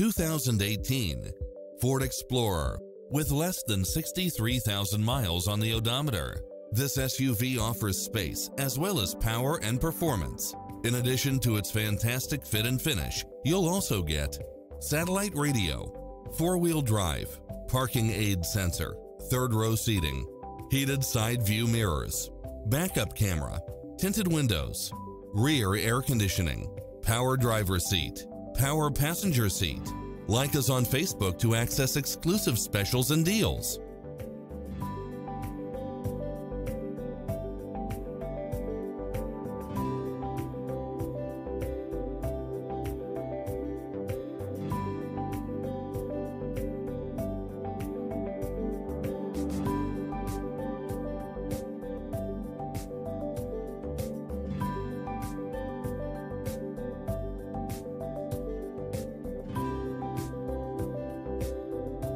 2018 Ford Explorer with less than 63,000 miles on the odometer. This SUV offers space as well as power and performance. In addition to its fantastic fit and finish, you'll also get satellite radio, four-wheel drive, parking aid sensor, third row seating, heated side view mirrors, backup camera, tinted windows, rear air conditioning, power driver seat, power passenger seat. Like us on Facebook to access exclusive specials and deals.